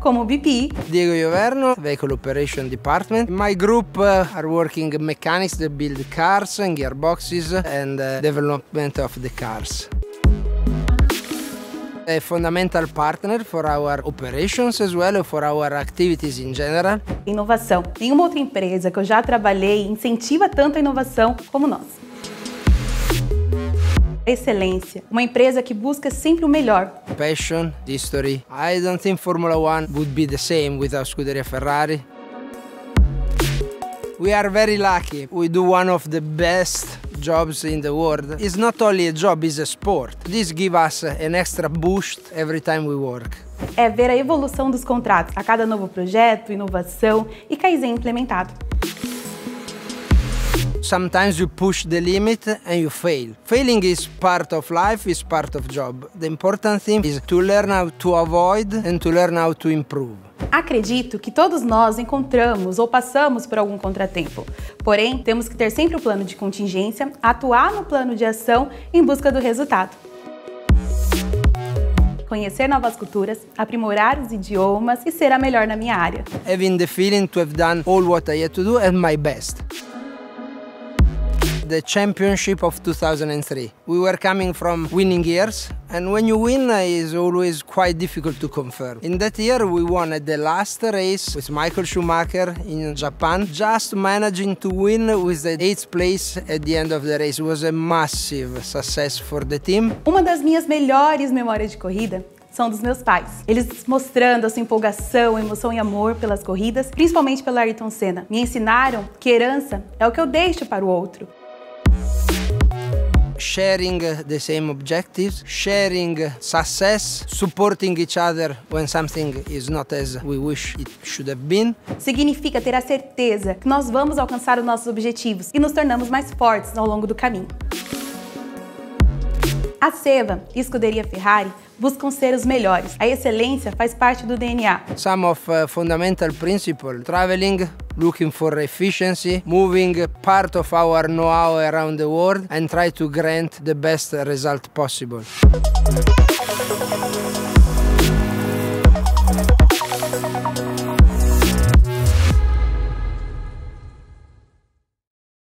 como VP. Diego Ioverno, Vehicle Operation Department. My group uh, are working mechanics that build cars and gearboxes and uh, development of the cars. A fundamental partner for our operations as well for our activities in general. Inovação. Nenhuma outra empresa que eu já trabalhei incentiva tanto a inovação como nós. Excelência. Uma empresa que busca sempre o melhor. Passion, history. I don't think Formula One would be the same without Scuderia Ferrari. We are very lucky. We do one of the best jobs in the world. It's not only a job, it's a sport. This gives us an extra boost every time we work. É ver a evolução dos contratos a cada novo projeto, inovação e Kaizen implementado. Sometimes you push the limit and you fail. Failing is part of life, is part of job. The important thing is to learn how to avoid and to learn how to improve. Acredito que todos nós encontramos ou passamos por algum contratempo. Porém, temos que ter sempre o plano de contingência, atuar no plano de ação em busca do resultado. Conhecer novas culturas, aprimorar os idiomas e ser a melhor na minha área. Having the feeling to have done all what I had to do and my best. The championship of 2003. We were coming from winning years, and when you win, it's always quite difficult to confirm. In that year, we won at the last race with Michael Schumacher in Japan, just managing to win with the eighth place at the end of the race. It was a massive success for the team. Uma das minhas melhores memórias de corrida são dos meus pais. Eles mostrando a sua empolgação, emoção e amor pelas corridas, principalmente pelo Ayrton Senna. Me ensinaram que herança é o que eu deixo para o outro sharing the same objectives, sharing success, supporting each other when something is not as we wish it should have been. Significa ter a certeza que nós vamos alcançar os nossos objetivos e nos tornamos mais fortes ao longo do caminho. A Seva e Escuderia Ferrari buscam ser os melhores. A excelência faz parte do DNA. Some of uh, fundamental principle traveling looking for efficiency, moving part of our know-how around the world and try to grant the best result possible.